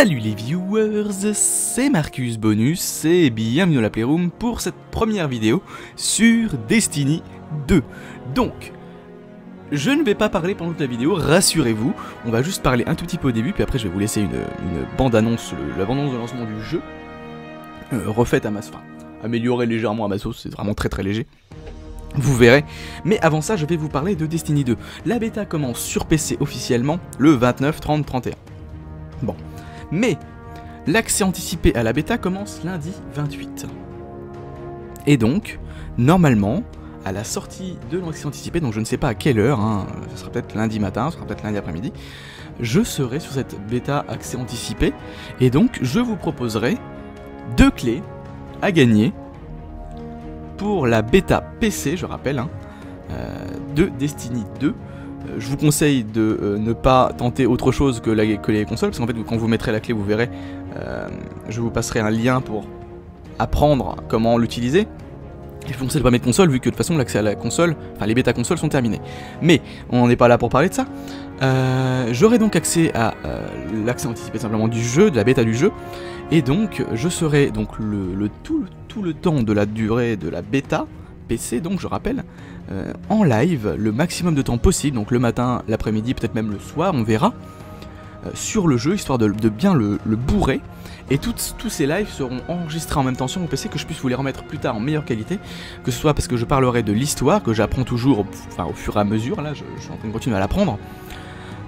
Salut les viewers, c'est Marcus Bonus et bienvenue dans la Playroom pour cette première vidéo sur Destiny 2. Donc, je ne vais pas parler pendant toute la vidéo, rassurez-vous, on va juste parler un tout petit peu au début, puis après je vais vous laisser une, bande-annonce, la bande-annonce de lancement du jeu, euh, refaite à ma... enfin, améliorée légèrement à ma sauce, c'est vraiment très très léger. Vous verrez. Mais avant ça, je vais vous parler de Destiny 2. La bêta commence sur PC officiellement le 29, 30, 31. Bon. Mais l'accès anticipé à la bêta commence lundi 28. Et donc, normalement, à la sortie de l'accès anticipé, donc je ne sais pas à quelle heure, hein, ce sera peut-être lundi matin, ce sera peut-être lundi après-midi, je serai sur cette bêta accès anticipé, et donc je vous proposerai deux clés à gagner pour la bêta PC, je rappelle, hein, euh, de Destiny 2. Euh, je vous conseille de euh, ne pas tenter autre chose que, les consoles, parce qu'en fait, quand vous mettrez la clé, vous verrez, je vous passerai un lien pour apprendre comment l'utiliser. Je vous conseille de pas mettre console, vu que de toute façon, l'accès à la console, enfin les bêta consoles sont terminées. Mais on n'est pas là pour parler de ça. J'aurai donc accès à l'accès anticipé simplement du jeu, de la bêta du jeu, et donc je serai donc le, tout le temps de la durée de la bêta PC, donc je rappelle, euh, en live le maximum de temps possible, donc le matin, l'après-midi, peut-être même le soir, on verra, euh, sur le jeu, histoire de, bien le, bourrer. Et tous ces lives seront enregistrés en même temps sur mon PC, que je puisse vous les remettre plus tard en meilleure qualité, que ce soit parce que je parlerai de l'histoire, que j'apprends toujours enfin, au fur et à mesure, là je, suis en train de continuer à l'apprendre,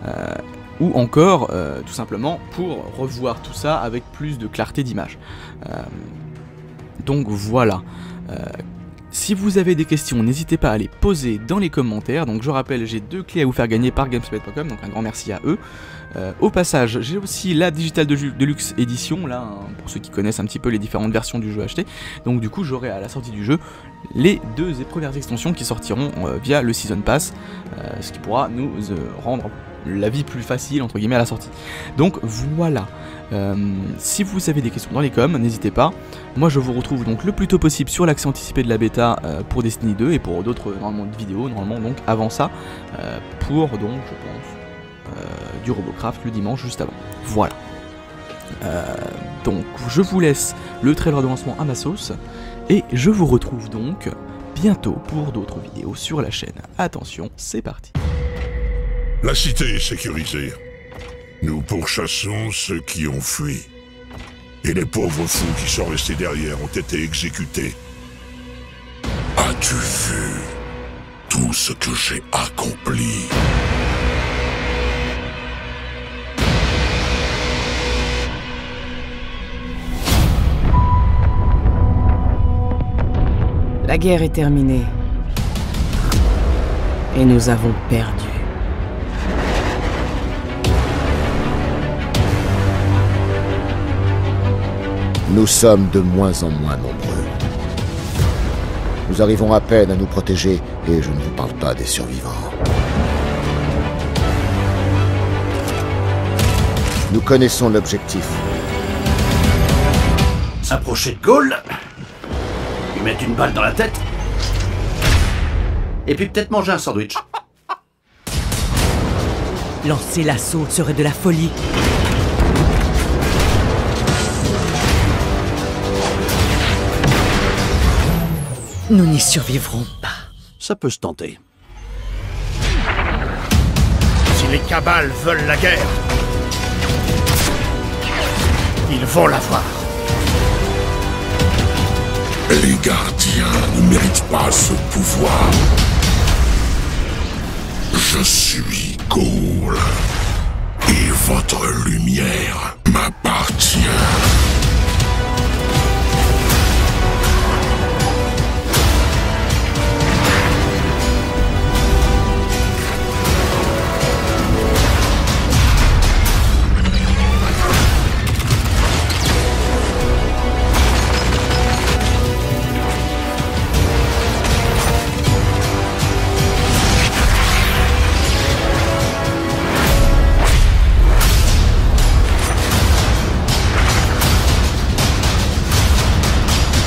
euh, ou encore tout simplement pour revoir tout ça avec plus de clarté d'image. Donc voilà. Si vous avez des questions, n'hésitez pas à les poser dans les commentaires. Donc je rappelle, j'ai deux clés à vous faire gagner par Gamespot.com, donc un grand merci à eux. Euh, au passage, j'ai aussi la Digital Deluxe Edition, là, hein, pour ceux qui connaissent un petit peu les différentes versions du jeu acheté. Donc du coup, j'aurai à la sortie du jeu les deux premières extensions qui sortiront euh, via le Season Pass, ce qui pourra nous rendre la vie plus facile, entre guillemets, à la sortie. Donc voilà. Euh, si vous avez des questions dans les coms, n'hésitez pas. Moi je vous retrouve donc le plus tôt possible sur l'accès anticipé de la bêta euh, pour Destiny 2 et pour d'autres normalement vidéos, normalement donc avant ça, euh, pour donc je pense du Robocraft le dimanche juste avant. Voilà. donc je vous laisse le trailer de lancement à ma sauce et je vous retrouve donc bientôt pour d'autres vidéos sur la chaîne. Attention, c'est parti. La cité est sécurisée. Nous pourchassons ceux qui ont fui. Et les pauvres fous qui sont restés derrière ont été exécutés. As-tu vu tout ce que j'ai accompli? La guerre est terminée. Et nous avons perdu. Nous sommes de moins en moins nombreux. Nous arrivons à peine à nous protéger, et je ne vous parle pas des survivants. Nous connaissons l'objectif. S'approcher de Gaulle, lui mettre une balle dans la tête, et puis peut-être manger un sandwich. Lancer l'assaut serait de la folie. Nous n'y survivrons pas. Ça peut se tenter. Si les cabales veulent la guerre, ils vont la voir. Les gardiens ne méritent pas ce pouvoir. Je suis Gaul. Et votre lumière m'appartient.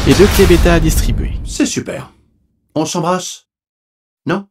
Et deux clés bêta à distribuer. C'est super. On s'embrasse Non?